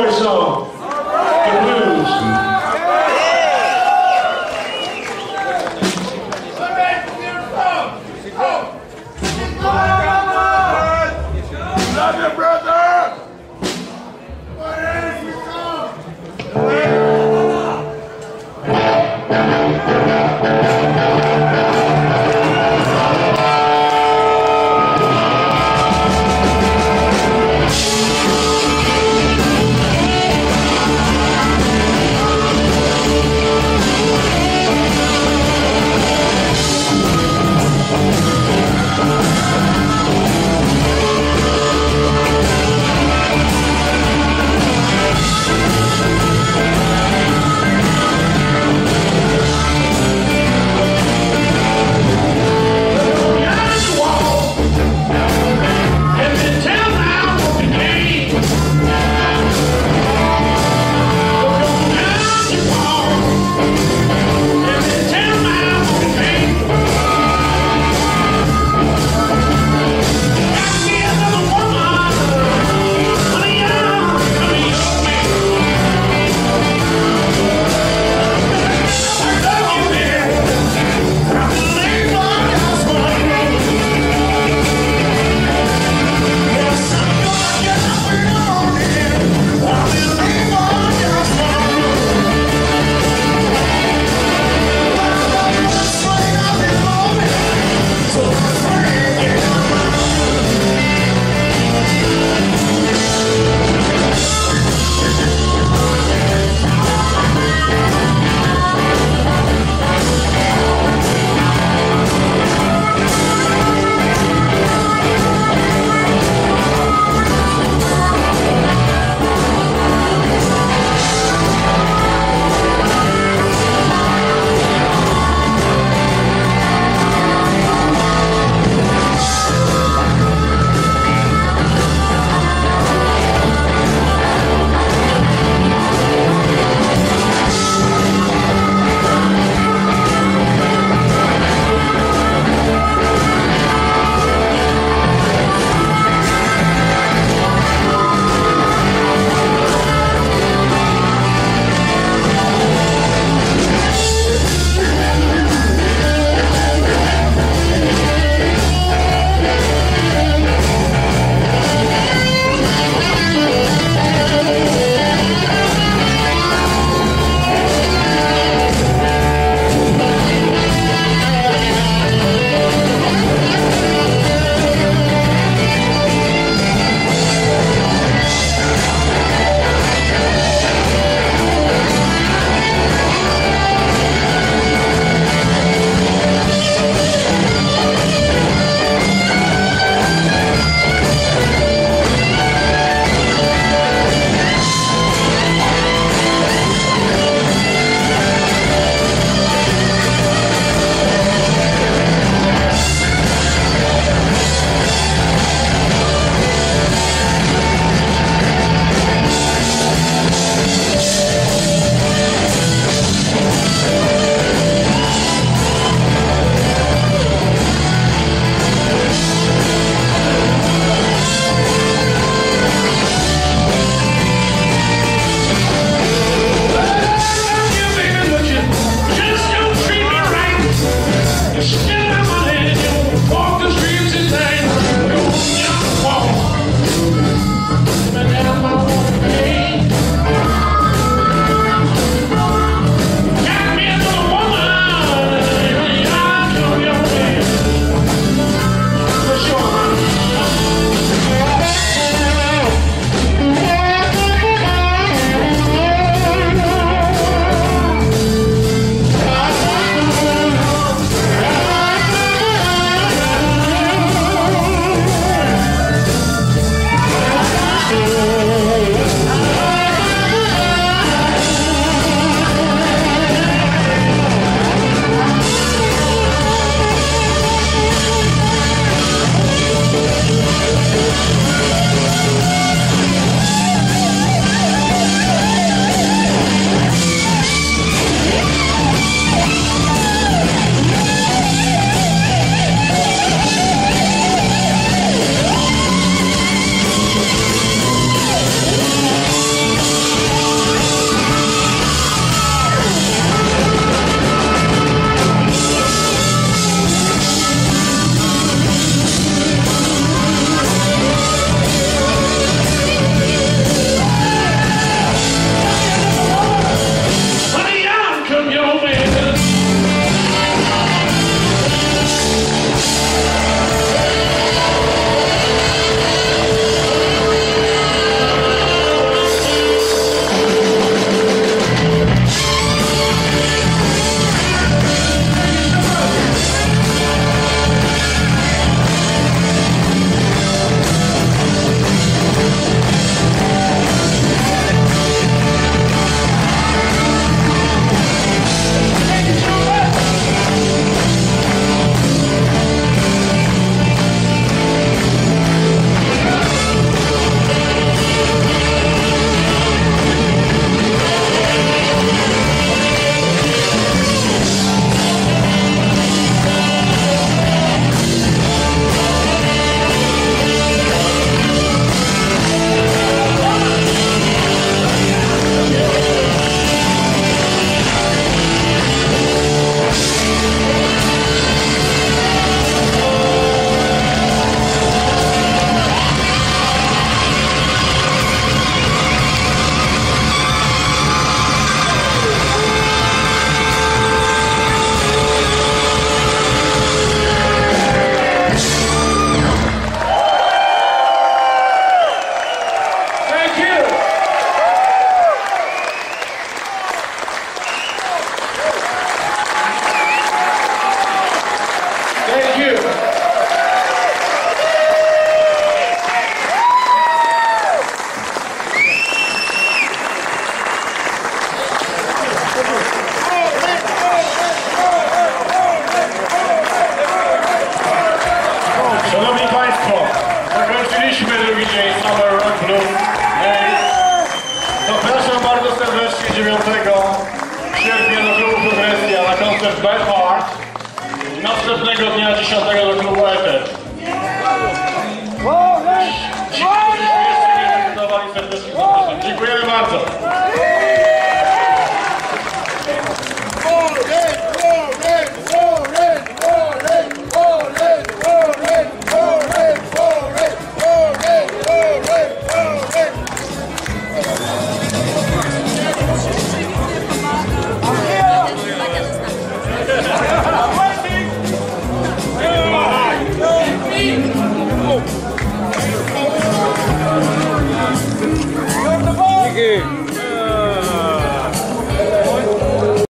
cowboy song. The blues. Bad Heart. Następnego dnia 10 do klubu Eter. Ci, którzy się jeszcze nie zdecydowali, serdecznie zapraszam. Dziękujemy bardzo.